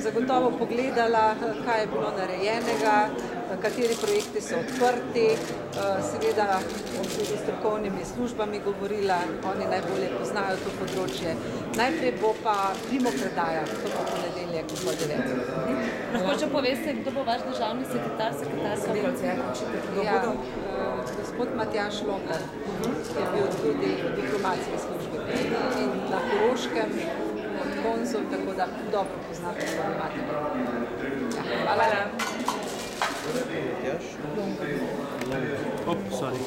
zagotovo pogledala, kaj je bilo narejenega, kateri projekti so odprti, seveda bom tudi s strokovnimi službami govorila, oni najbolje poznajo to področje. Najprej bo pa primopredaja, to bo ponedeljek ob pol devetih. Lahko že poveste, kdo bo vaš državni sekretar, sekretarka? Ja, eh, gospod Matjaž Logar, ki je bil tudi v diplomatski službi in na Koroškem da, dobro poznate matematiko. Ja, hvala. Hvala. Sorry.